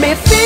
me feel